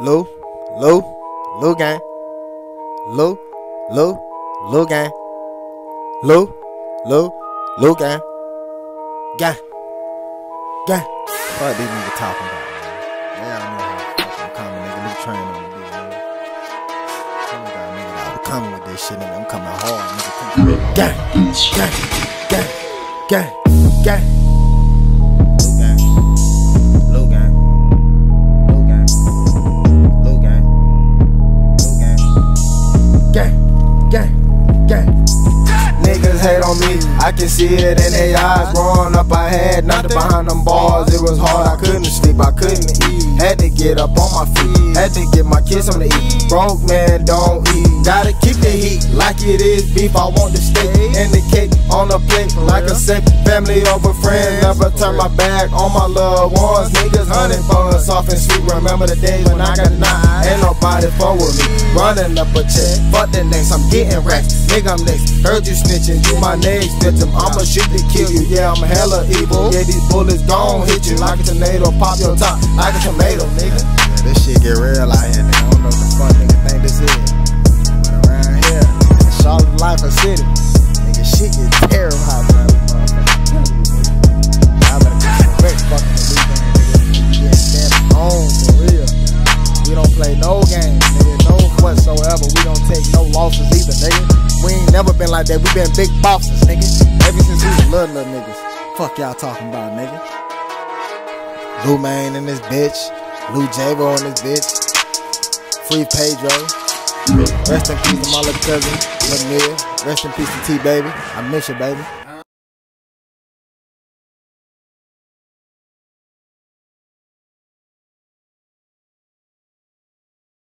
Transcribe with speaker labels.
Speaker 1: Lou, Lou, Lou gang. Lou, Lou, Lou gang. Lou, Lou, Lou gang. Gang. Gang. Fuck these niggas talking about, man. They don't know how fucking coming, nigga. Nigga train on the bitch, nigga. Some of y'all niggas out coming with this shit, nigga. I'm coming hard, nigga. Gang, gang, gang, gang, gang. Gang. Gang, gang.
Speaker 2: Niggas hate on me, I can see it in their eyes. Growing up, I had nothing behind them bars. It was hard, I couldn't sleep, I couldn't eat. Had to get up on my feet, had to get my kids on the eat. Broke man, don't eat. Gotta keep the heat like it is beef. I want the steak and the cake on the plate. Like I said, family over friends. Never turn my back on my loved ones. Niggas hunting for us soft and sweet. Remember the days when I got nine, ain't nobody for me. Running up a check, fuck the next, I'm getting racks. Nigga, I'm next. Heard you snitching, you my next victim. I'ma shoot to kill you. Yeah, I'm hella evil. Yeah, these bullets gon' hit you like a tornado. Pop your top like a tomato, nigga.
Speaker 1: This shit get real out here, nigga. I don't know what the fuck losses either, nigga. We ain't never been like that. We been big bosses, nigga. Ever since we was little, little niggas. Fuck y'all talking about, nigga. Lou Main in this bitch. Lou Jabo in this bitch. Free Pedro. Rest in peace to my little cousin, Lil. Rest in peace to T Baby. I miss you, baby.